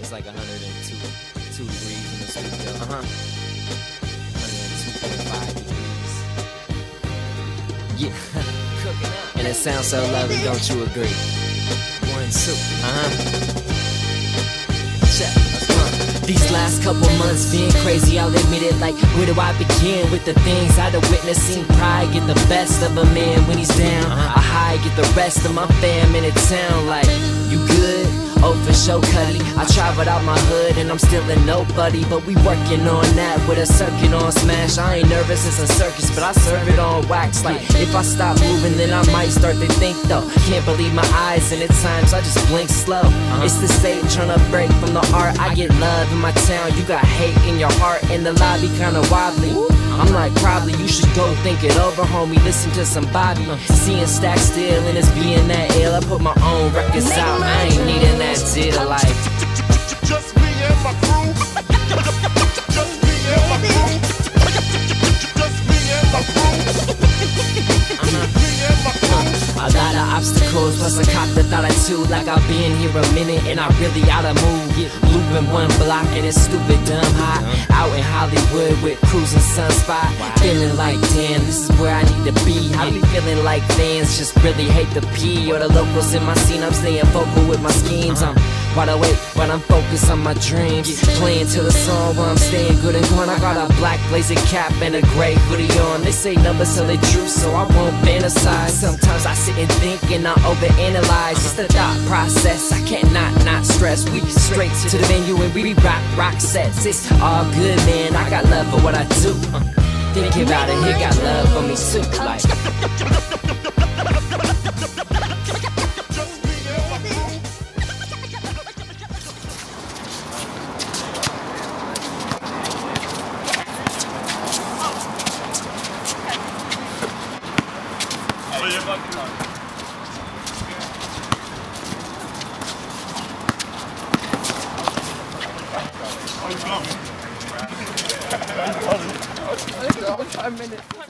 It's like 102 two degrees in the studio. Uh-huh. 102.5 degrees. Yeah. Cooking up. And it sounds so lovely, don't you agree? One, two. Uh-huh. Check. Let's go. These last couple months being crazy, I'll admit it. Like, where do I begin with the things I'd have witnessed? Seen pride get the best of a man when he's down. Uh-huh. I hide, get the rest of my fam in it sound like? Sure, Cuddy. I traveled out my hood and I'm still a nobody. But we working on that with a circuit on smash. I ain't nervous, it's a circus, but I serve it on wax. Like, if I stop moving, then I might start to think though. Can't believe my eyes, and at times I just blink slow. Uh-huh. It's the state trying to break from the art. I get love in my town, you got hate in your heart, and the lobby kinda wobbly. I'm like, probably you should go think it over, homie. Listen to somebody. Bobby. Seeing stack still and it's being that ill. I put my own records out, I ain't needing that deal. Like, Just me and my crew. Just me and my crew. Just me and my crew. Me and my crew. A lot of obstacles, plus a cop that thought I too. Like I've been here a minute and I really out of mood. Get looping one block and it's stupid dumb hot. Hollywood with cruising sunspot. Feeling like damn, this is where I need to be. I be feeling like fans just really hate the P or the locals in my scene. I'm staying vocal with my schemes. I'm wide awake, but I'm focused on my dreams. Playing to the song while I'm staying good and going. I got a black blazer cap and a gray hoodie on. They say numbers tell the truth, so I won't fantasize. Sometimes I sit and think and I overanalyze. It's the thought process. I cannot not stress. We straight to the venue and we rock rock sets. It's all good, man. I got love for what I do. Uh, Think about it, he got love for me too. Like. Five minutes.